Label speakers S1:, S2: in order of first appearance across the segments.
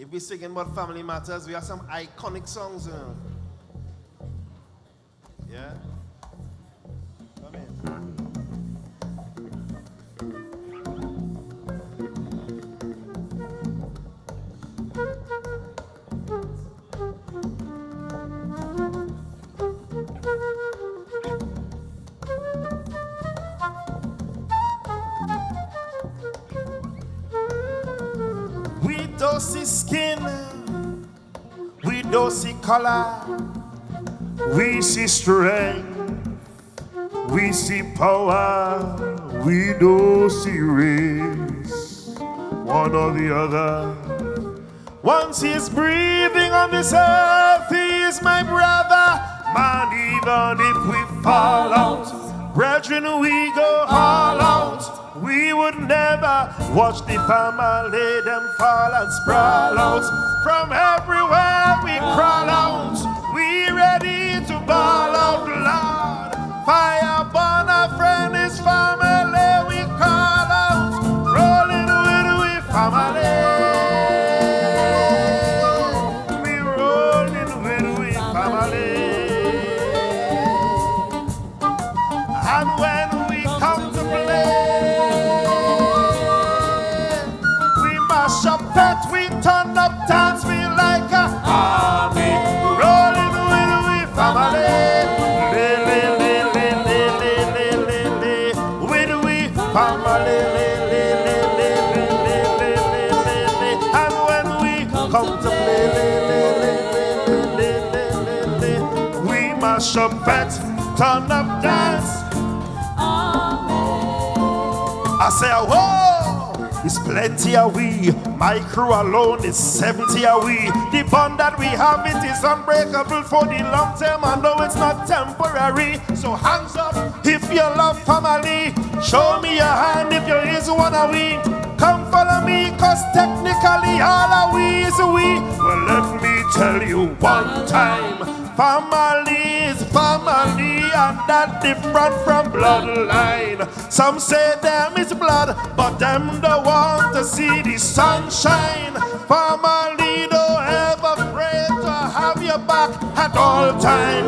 S1: If we're singing about family matters, we have some iconic songs. You know? We don't see skin, we don't see color, we see strength, we see power, we don't see race, one or the other. Once he's breathing on this earth, he is my brother. Man, even if we fall out, brethren, we go all out. We would never watch the family them fall and sprawl out. From everywhere we mash up pet, turn up dance. I say, whoa, it's plenty of we. My crew alone is 70 of we. The bond that we have, it is unbreakable for the long term. I know it's not temporary. So hands up if you love family. Show me your hand if you is one of we. Come follow me, cause technically all of we is we. Well, let me tell you one time. Family is family, and that different from bloodline. Some say them is blood, but them don't want to see the sunshine. Family don't ever afraid to have your back at all time.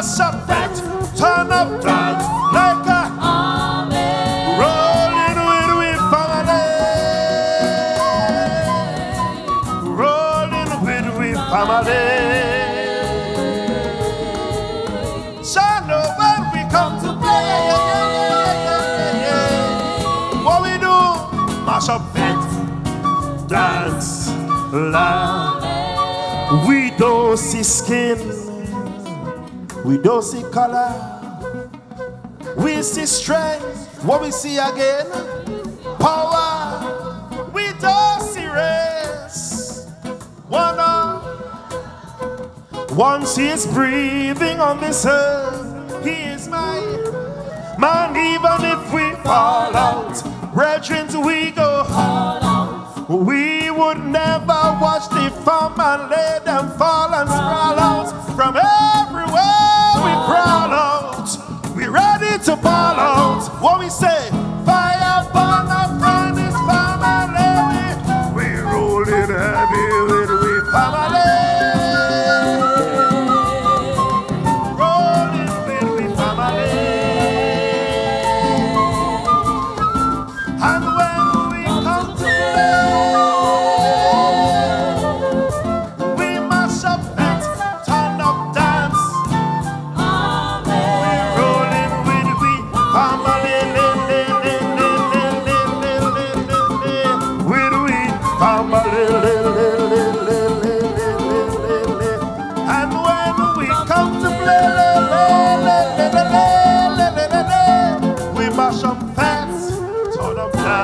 S1: Turn up dance like a rolling with we family, rolling with we family. When we come to play, what we do, mash up dance, laugh. We don't see skin, we don't see color. We see strength, what we see again, power. We don't see race. One up. Once he is breathing on this earth, he is mine. Man, even if we fall out, brethren, we go all out. We would never watch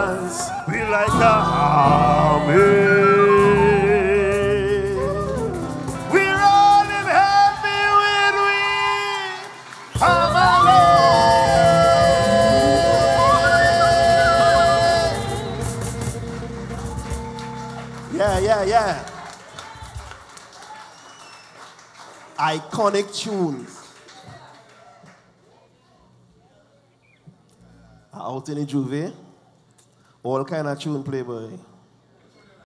S1: dance, we like the army. We're all in happy when we come alive. Yeah, yeah, yeah. Iconic tunes all kind of tune playboy.